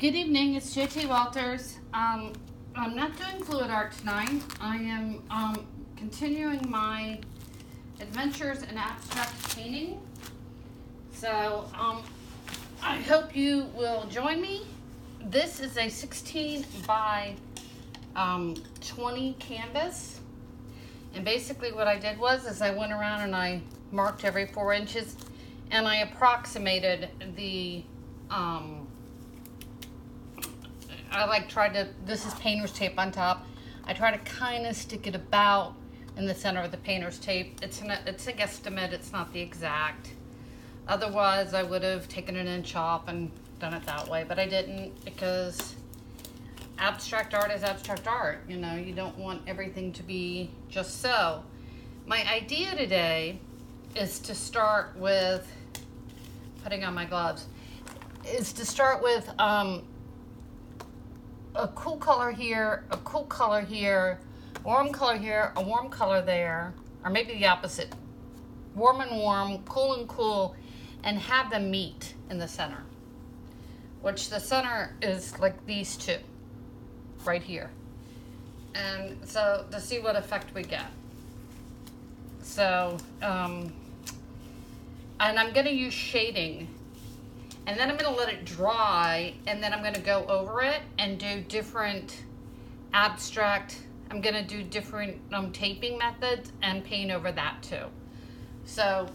Good evening, it's JT Walters. Um, I'm not doing fluid art tonight. I am um, continuing my adventures in abstract painting. So um, I hope you will join me. This is a 16 by um, 20 canvas. And basically what I did was is I went around and I marked every four inches and I approximated the um, I like tried to, this is painter's tape on top. I try to kind of stick it about in the center of the painter's tape. It's, an, it's a guesstimate, it's not the exact. Otherwise, I would have taken an inch off and done it that way, but I didn't because abstract art is abstract art. You know, you don't want everything to be just so. My idea today is to start with, putting on my gloves, is to start with um, a cool color here, a cool color here, warm color here, a warm color there, or maybe the opposite. Warm and warm, cool and cool, and have them meet in the center. Which the center is like these two, right here. And so to see what effect we get. So, um, and I'm gonna use shading and then I'm gonna let it dry and then I'm gonna go over it and do different abstract, I'm gonna do different um, taping methods and paint over that too. So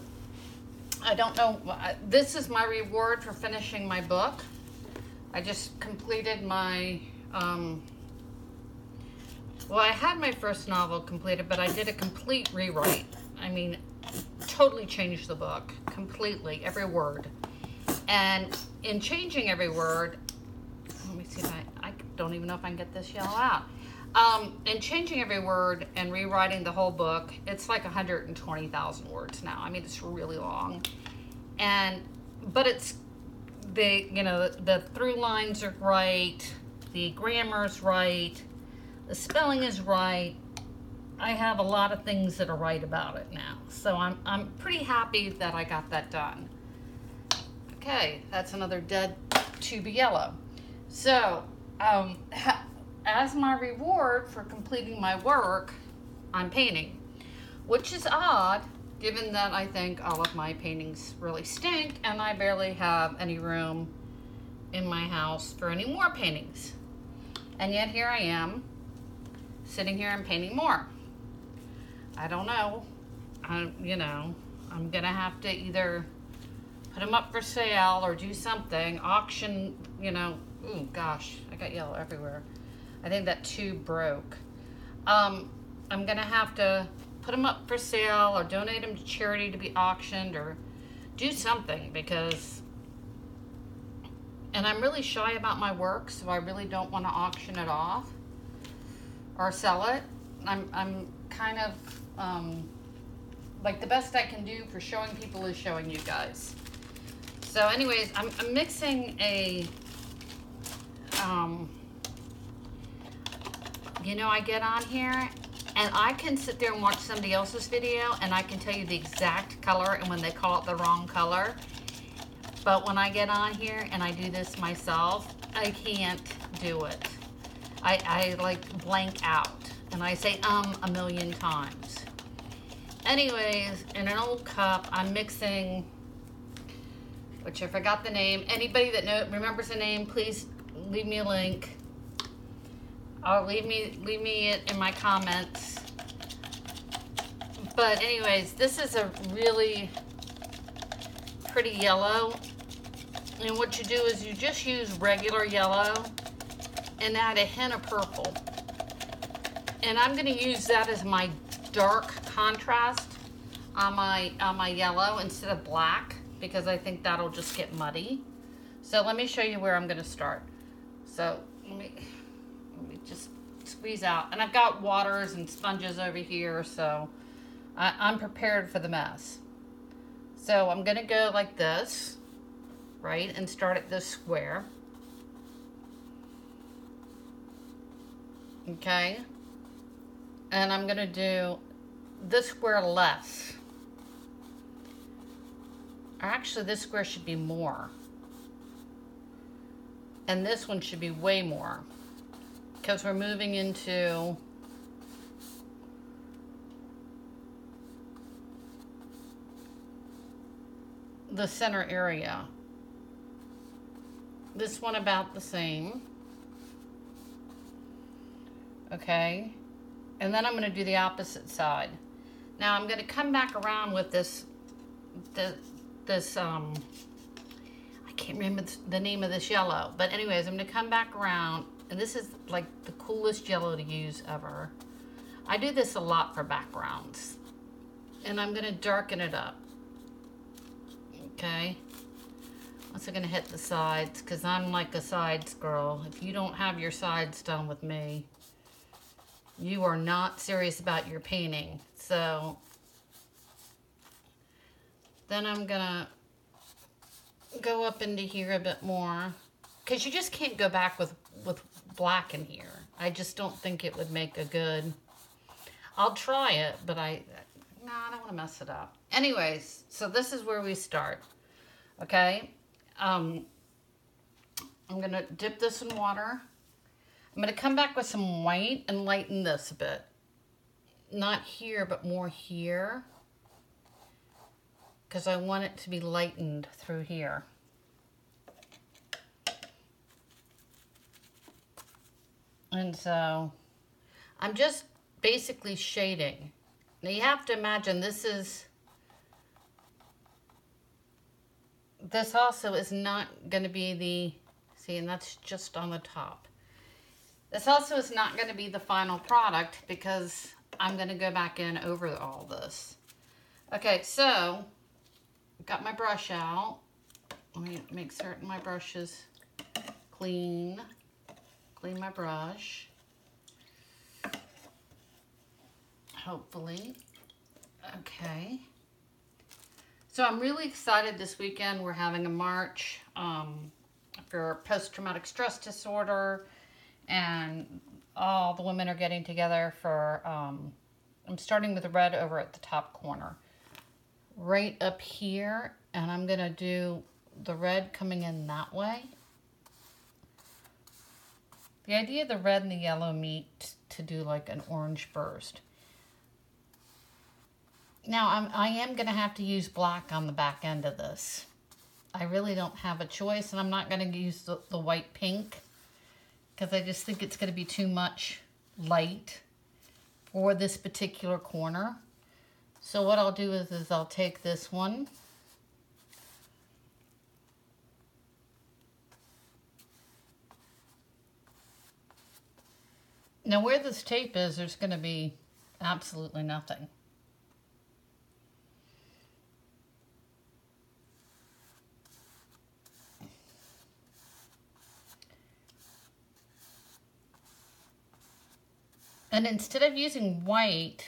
I don't know, this is my reward for finishing my book. I just completed my, um, well, I had my first novel completed, but I did a complete rewrite. I mean, totally changed the book completely, every word. And in changing every word, let me see if I, I don't even know if I can get this yellow out. Um, in changing every word and rewriting the whole book, it's like 120,000 words now. I mean, it's really long. And, but it's, the, you know, the, the through lines are right, the grammar's right, the spelling is right. I have a lot of things that are right about it now. So I'm, I'm pretty happy that I got that done. Okay, that's another dead tube yellow. So, um, as my reward for completing my work, I'm painting, which is odd given that I think all of my paintings really stink and I barely have any room in my house for any more paintings. And yet here I am, sitting here and painting more. I don't know. I, you know, I'm gonna have to either put them up for sale or do something, auction, you know, oh gosh, I got yellow everywhere. I think that tube broke. Um, I'm gonna have to put them up for sale or donate them to charity to be auctioned or do something because, and I'm really shy about my work, so I really don't want to auction it off or sell it. I'm, I'm kind of, um, like the best I can do for showing people is showing you guys. So anyways, I'm, I'm mixing a, um, you know, I get on here and I can sit there and watch somebody else's video and I can tell you the exact color and when they call it the wrong color. But when I get on here and I do this myself, I can't do it. I, I like blank out and I say um a million times. Anyways, in an old cup, I'm mixing which I forgot the name. Anybody that know, remembers the name, please leave me a link. Or leave me, leave me it in my comments. But anyways, this is a really pretty yellow. And what you do is you just use regular yellow and add a hint of purple. And I'm gonna use that as my dark contrast on my, on my yellow instead of black because I think that'll just get muddy. So let me show you where I'm going to start. So let me, let me just squeeze out. And I've got waters and sponges over here, so I, I'm prepared for the mess. So I'm going to go like this, right, and start at this square. Okay. And I'm going to do this square less. Actually, this square should be more. And this one should be way more. Because we're moving into the center area. This one about the same. Okay. And then I'm going to do the opposite side. Now I'm going to come back around with this, this, this um, I can't remember the name of this yellow. But anyways, I'm going to come back around. And this is like the coolest yellow to use ever. I do this a lot for backgrounds. And I'm going to darken it up. Okay. Also going to hit the sides because I'm like a sides girl. If you don't have your sides done with me, you are not serious about your painting. So then I'm gonna go up into here a bit more because you just can't go back with with black in here. I just don't think it would make a good. I'll try it, but I no, I don't want to mess it up. Anyways, so this is where we start. Okay, um, I'm gonna dip this in water. I'm going to come back with some white and lighten this a bit. Not here, but more here. Because I want it to be lightened through here. And so I'm just basically shading. Now you have to imagine this is, this also is not going to be the, see, and that's just on the top. This also is not going to be the final product because I'm going to go back in over all this. Okay, so got my brush out. Let me make certain my brush is clean. Clean my brush. Hopefully. Okay. So I'm really excited this weekend. We're having a march um, for post-traumatic stress disorder and all the women are getting together for, um, I'm starting with the red over at the top corner. Right up here, and I'm going to do the red coming in that way. The idea of the red and the yellow meet to do like an orange burst. Now, I'm, I am going to have to use black on the back end of this. I really don't have a choice, and I'm not going to use the, the white pink because I just think it's going to be too much light for this particular corner. So what I'll do is, is I'll take this one Now where this tape is, there's going to be absolutely nothing. And instead of using white,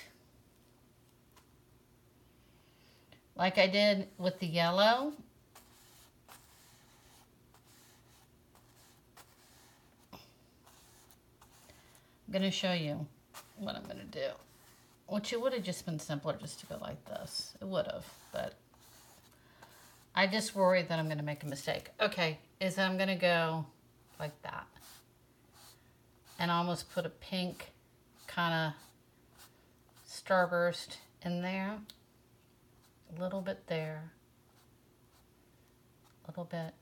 like I did with the yellow, I'm going to show you what I'm going to do. Which it would have just been simpler just to go like this. It would have, but I just worry that I'm going to make a mistake. Okay, is I'm going to go like that. And almost put a pink kind of starburst in there. A little bit there. A little bit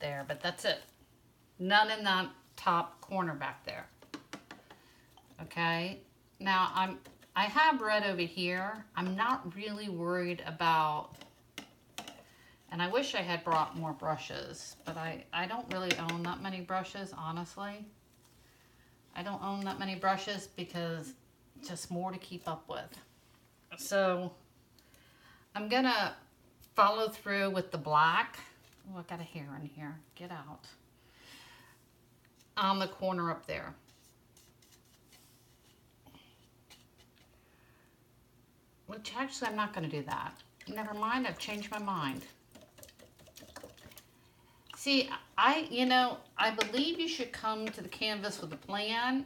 there, but that's it. None in that top corner back there. Okay, now I'm I have red over here. I'm not really worried about, and I wish I had brought more brushes, but I, I don't really own that many brushes, honestly. I don't own that many brushes because just more to keep up with. So I'm gonna follow through with the black. Oh, I got a hair in here. Get out. On the corner up there. Which actually I'm not gonna do that. Never mind, I've changed my mind. See, I, you know, I believe you should come to the canvas with a plan,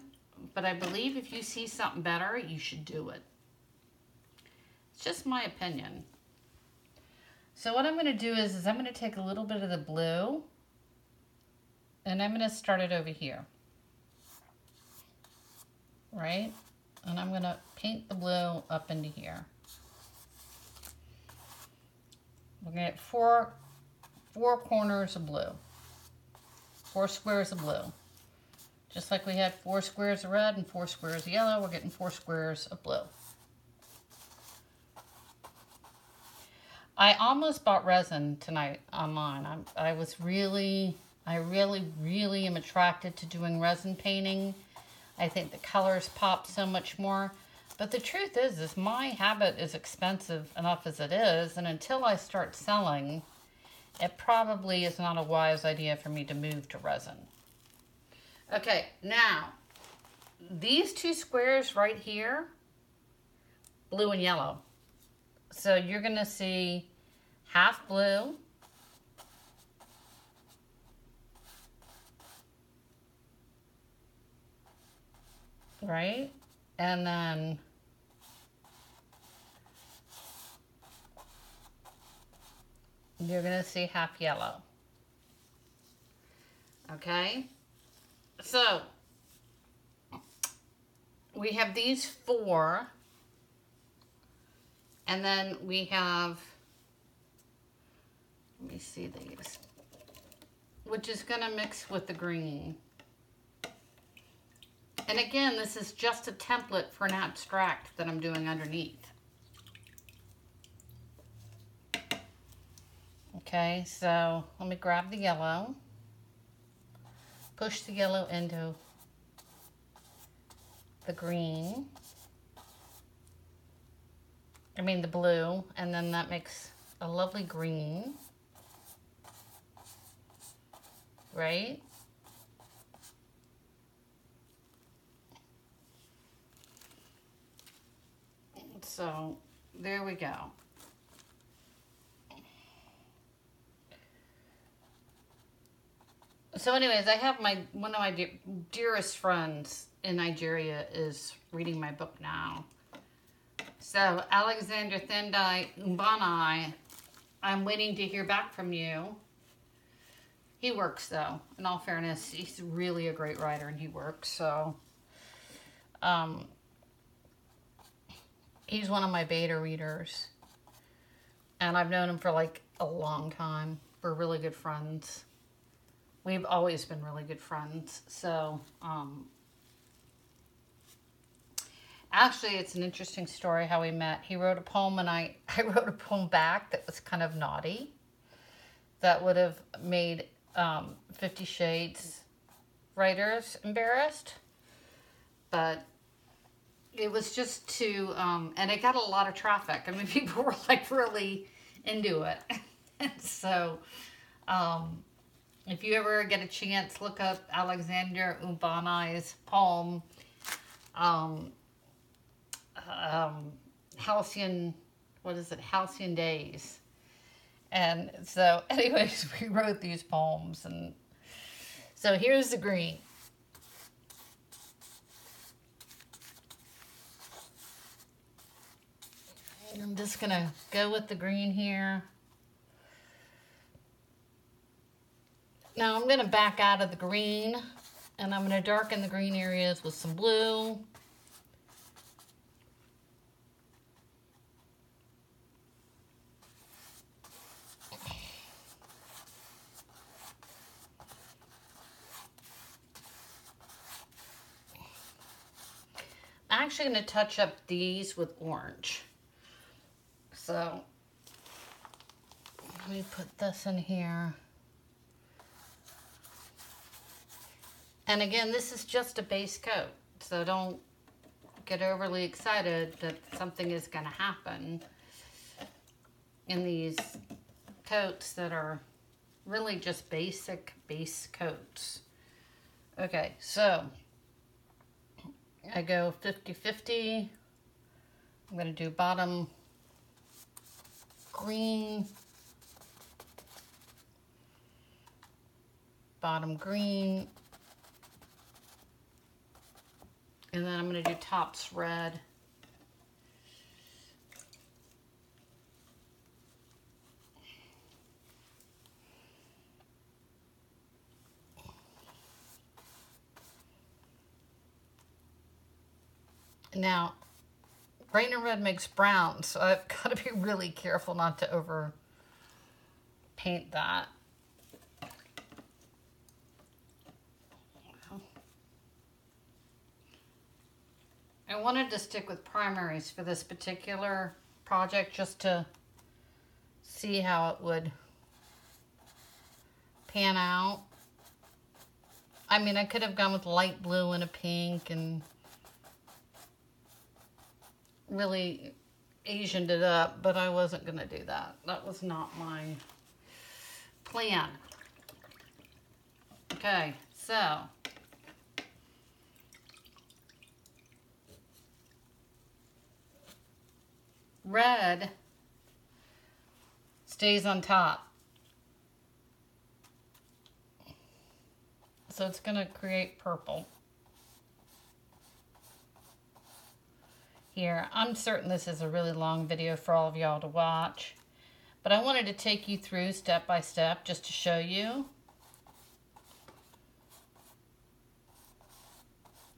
but I believe if you see something better, you should do it. It's just my opinion. So what I'm going to do is, is I'm going to take a little bit of the blue And I'm going to start it over here. Right? And I'm going to paint the blue up into here. We're going to get four, four corners of blue. Four squares of blue. Just like we had four squares of red and four squares of yellow, we're getting four squares of blue. I almost bought resin tonight online. I'm, I was really, I really, really am attracted to doing resin painting. I think the colors pop so much more. But the truth is, is my habit is expensive enough as it is, and until I start selling, it probably is not a wise idea for me to move to resin. Okay, now, these two squares right here, blue and yellow. So you're gonna see half blue, right? And then you're going to see half yellow. Okay? So, we have these four. And then we have, let me see these, which is going to mix with the green. And again, this is just a template for an abstract that I'm doing underneath. Okay, so let me grab the yellow, push the yellow into the green, I mean the blue, and then that makes a lovely green, right? So there we go. So anyways, I have my, one of my de dearest friends in Nigeria is reading my book now. So Alexander Thendai Mbani, I'm waiting to hear back from you. He works though, in all fairness, he's really a great writer and he works, so. Um, he's one of my beta readers. And I've known him for like a long time. We're really good friends. We've always been really good friends. So, um, actually, it's an interesting story how we met. He wrote a poem and I, I wrote a poem back that was kind of naughty. That would have made um, Fifty Shades writers embarrassed. But it was just to, um, and it got a lot of traffic. I mean, people were like really into it. so, um, if you ever get a chance, look up Alexander Mbani's poem, um, um, Halcyon, what is it, Halcyon Days. And so, anyways, we wrote these poems. And so here's the green. I'm just going to go with the green here. Now I'm going to back out of the green and I'm going to darken the green areas with some blue. Actually going to touch up these with orange. So let me put this in here. And again, this is just a base coat, so don't get overly excited that something is going to happen in these coats that are really just basic base coats. Okay, so I go 50-50. I'm going to do bottom green, bottom green, and then I'm going to do tops red. Now, green and red makes brown, so I've got to be really careful not to over paint that. I wanted to stick with primaries for this particular project just to see how it would pan out. I mean, I could have gone with light blue and a pink and really Asianed it up, but I wasn't going to do that. That was not my plan. Okay, so red stays on top. So it's going to create purple. Here, I'm certain this is a really long video for all of y'all to watch, but I wanted to take you through step by step just to show you.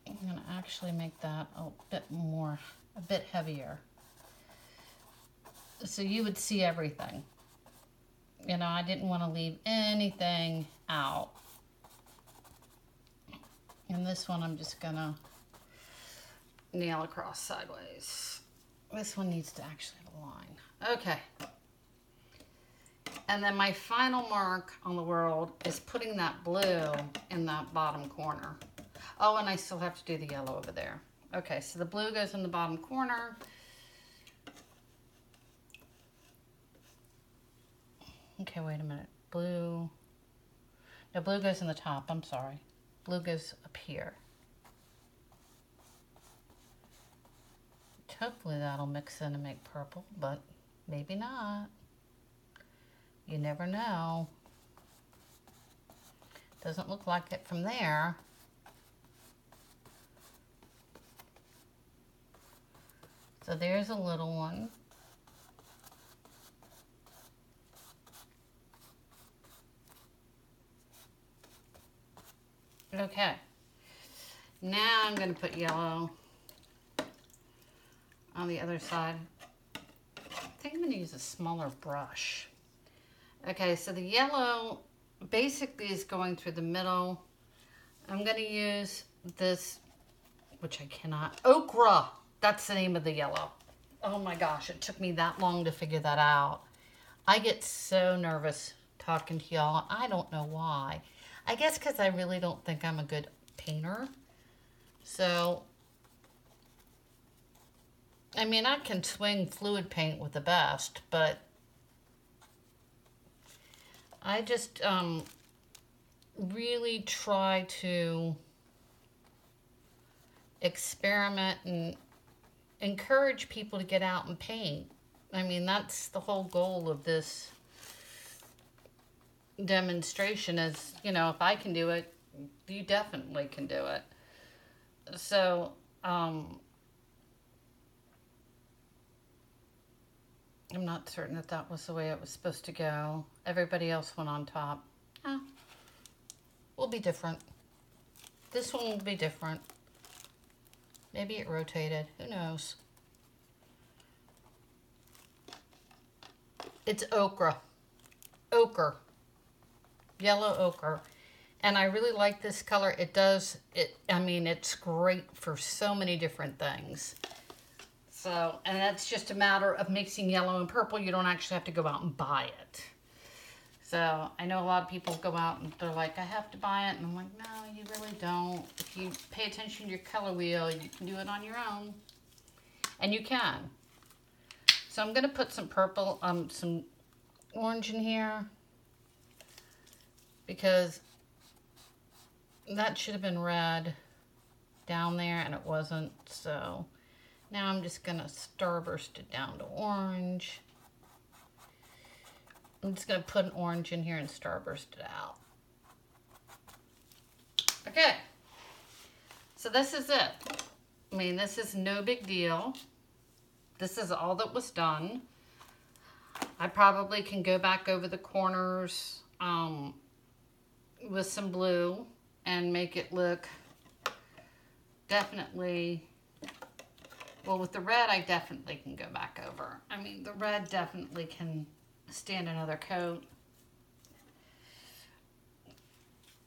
I'm to actually make that a bit more, a bit heavier so you would see everything. You know, I didn't want to leave anything out. And this one I'm just to nail across sideways. This one needs to actually have a line. Okay. And then my final mark on the world is putting that blue in that bottom corner. Oh, and I still have to do the yellow over there. Okay, so the blue goes in the bottom corner. Okay, wait a minute. Blue. No, blue goes in the top. I'm sorry. Blue goes up here. Hopefully that'll mix in and make purple, but maybe not. You never know. Doesn't look like it from there. So there's a little one. Okay. Now I'm going to put yellow on the other side. I think I'm going to use a smaller brush. Okay, so the yellow basically is going through the middle. I'm going to use this, which I cannot, Ochre. That's the name of the yellow. Oh my gosh, it took me that long to figure that out. I get so nervous talking to y'all. I don't know why. I guess because I really don't think I'm a good painter. So, I mean, I can swing fluid paint with the best, but I just um, really try to experiment and encourage people to get out and paint. I mean, that's the whole goal of this demonstration is, you know, if I can do it, you definitely can do it. So, um, I'm not certain that that was the way it was supposed to go. Everybody else went on top. Eh, will be different. This one will be different. Maybe it rotated. Who knows? It's ochre. Ochre yellow ochre. And I really like this color. It does, it. I mean, it's great for so many different things. So, and that's just a matter of mixing yellow and purple. You don't actually have to go out and buy it. So, I know a lot of people go out and they're like, I have to buy it. And I'm like, no, you really don't. If you pay attention to your color wheel, you can do it on your own. And you can. So I'm going to put some purple, um, some orange in here because that should have been red down there and it wasn't. So now I'm just going to starburst it down to orange. I'm just going to put an orange in here and starburst it out. Okay. So this is it. I mean, this is no big deal. This is all that was done. I probably can go back over the corners um, with some blue and make it look definitely Well, with the red, I definitely can go back over. I mean, the red definitely can stand another coat.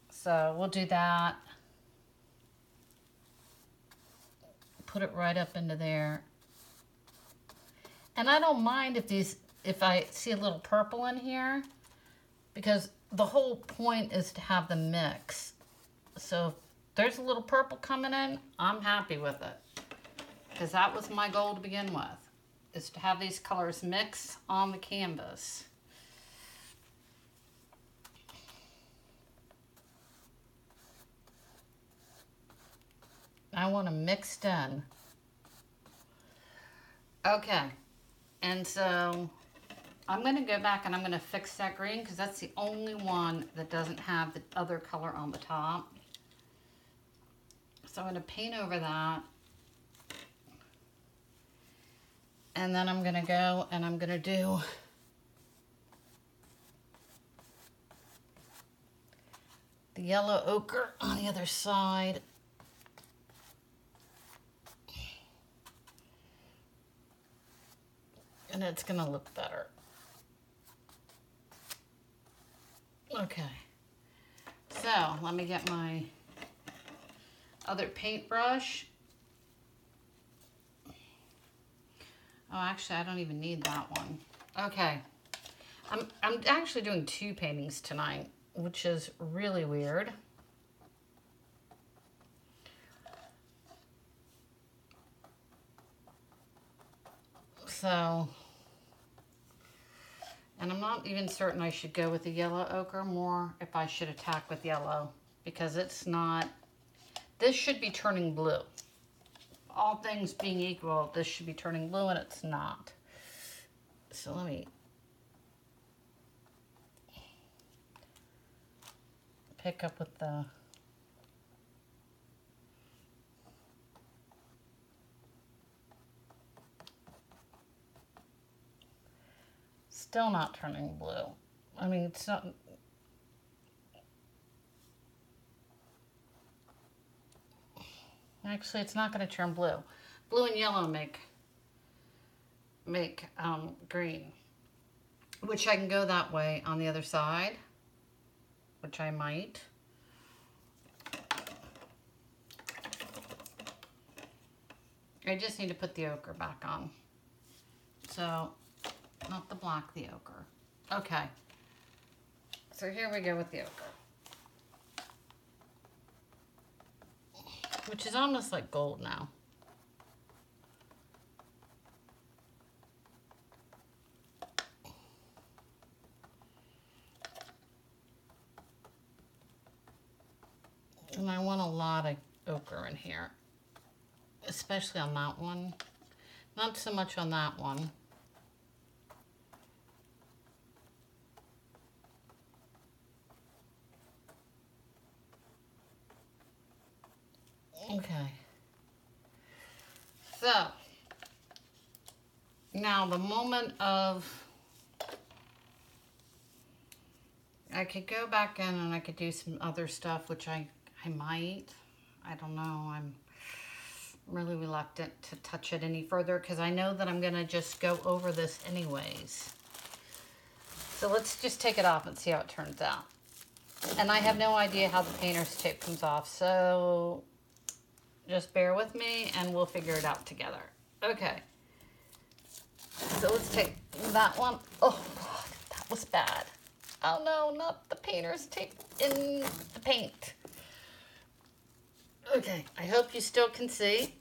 So we'll do that. Put it right up into there. And I don't mind if these, if I see a little purple in here, because the whole point is to have the mix. So if there's a little purple coming in, I'm happy with it. Because that was my goal to begin with, is to have these colors mix on the canvas. I want them mixed in. Okay. And so I'm going to go back and I'm going to fix that green because that's the only one that doesn't have the other color on the top. So I'm going to paint over that. And then I'm going to go and I'm going to do the yellow ochre on the other side. And it's going to look better. Okay. So let me get my other paintbrush. Oh, actually, I don't even need that one. Okay. I'm, I'm actually doing two paintings tonight, which is really weird. So, and I'm not even certain I should go with the yellow ochre more if I should attack with yellow because it's not, this should be turning blue. All things being equal, this should be turning blue and it's not. So let me pick up with the still not turning blue. I mean, it's not. Actually, it's not going to turn blue. Blue and yellow make make um, green, which I can go that way on the other side, which I might. I just need to put the ochre back on. So not the black, the ochre. Okay. So here we go with the ochre. Which is almost like gold now. And I want a lot of ochre in here, especially on that one. Not so much on that one. Okay. So, the moment of, I could go back in and I could do some other stuff, which I, I might. I don't know. I'm really reluctant to touch it any further because I know that I'm going to just go over this anyways. So let's just take it off and see how it turns out. And I have no idea how the painter's tape comes off, so just bear with me and we'll figure it out together. Okay. So let's take that one. Oh, God, that was bad. Oh no, not the painter's tape in the paint. Okay, I hope you still can see.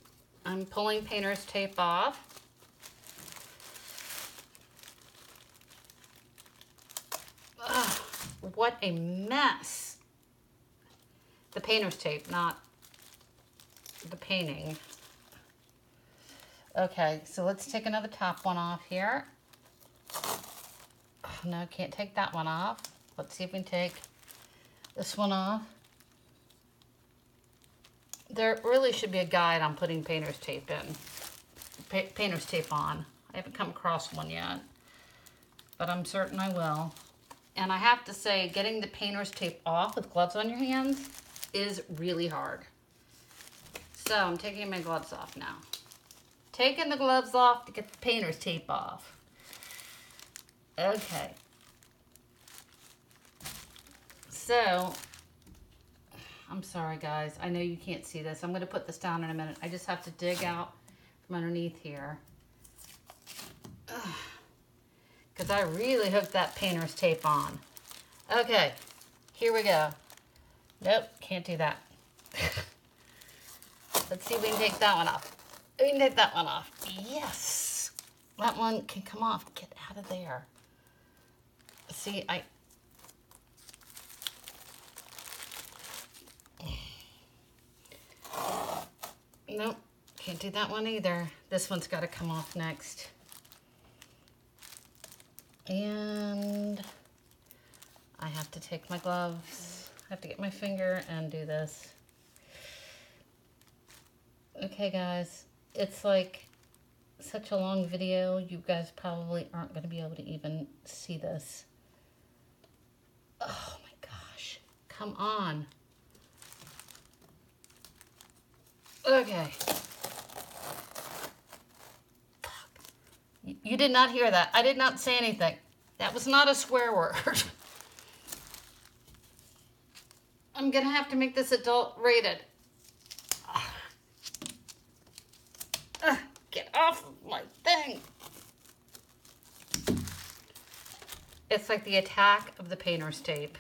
I'm pulling painter's tape off. Ugh, what a mess. The painter's tape, not the painting. Okay, so let's take another top one off here. No, can't take that one off. Let's see if we can take this one off. There really should be a guide on putting painter's tape in. Pa painter's tape on. I haven't come across one yet, but I'm certain I will. And I have to say, getting the painter's tape off with gloves on your hands is really hard. So I'm taking my gloves off now. Taking the gloves off to get the painter's tape off. Okay. So, I'm sorry guys. I know you can't see this. I'm going to put this down in a minute. I just have to dig out from underneath here. Because I really hooked that painter's tape on. Okay, here we go. Nope, can't do that. Let's see if we can take that one off. We take that one off. Yes. That one can come off. Get out of there. See, I... Nope, can't do that one either. This one's got to come off next. And I have to take my gloves. I have to get my finger and do this. Okay, guys, it's like such a long video. You guys probably aren't going to be able to even see this. Oh my gosh. Come on. Okay. Fuck. You did not hear that. I did not say anything. That was not a swear word. I'm going to have to make this adult rated. Uh, get off of my thing. It's like the attack of the painter's tape.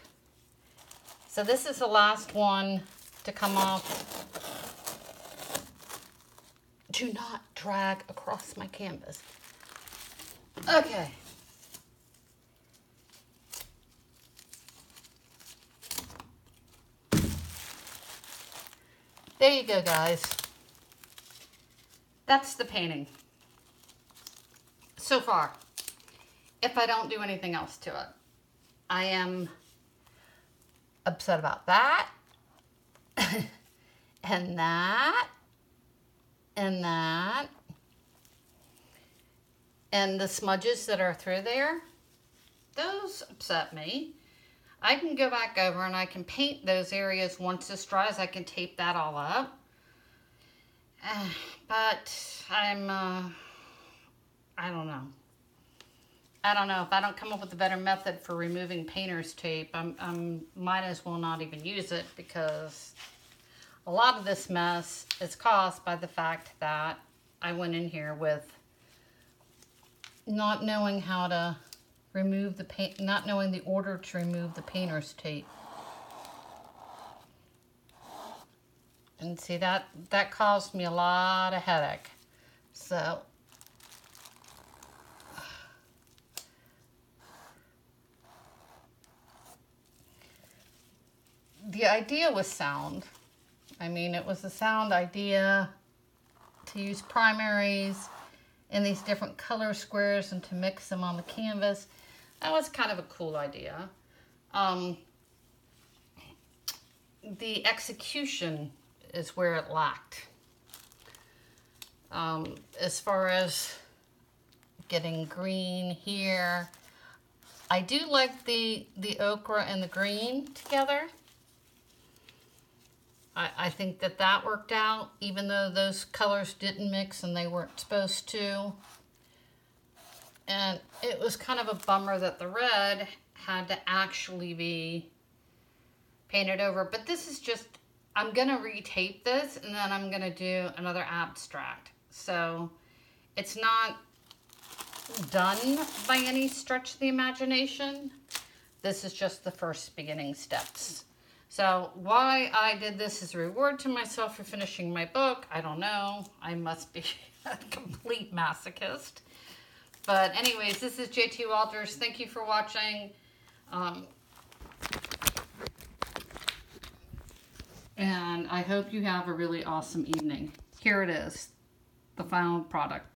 So this is the last one to come off. Do not drag across my canvas. Okay. There you go, guys. That's the painting. So far, if I don't do anything else to it. I am upset about that, and that, and that, and the smudges that are through there, those upset me. I can go back over and I can paint those areas once this dries. I can tape that all up. But I'm, uh, I don't know. I don't know. If I don't come up with a better method for removing painter's tape, I'm, I'm might as well not even use it because a lot of this mess is caused by the fact that I went in here with not knowing how to remove the paint, not knowing the order to remove the painter's tape. And see that, that caused me a lot of headache. So, the idea was sound. I mean, it was a sound idea to use primaries in these different color squares and to mix them on the canvas. That was kind of a cool idea. Um, the execution is where it lacked. Um, as far as getting green here, I do like the, the ochre and the green together. I, I think that that worked out, even though those colors didn't mix and they weren't supposed to. And it was kind of a bummer that the red had to actually be painted over. But this is just, I'm going to retape this and then I'm going to do another abstract. So it's not done by any stretch of the imagination. This is just the first beginning steps. So why I did this as a reward to myself for finishing my book, I don't know. I must be a complete masochist. But anyways, this is JT Walters. Thank you for watching. Um, and I hope you have a really awesome evening. Here it is, the final product.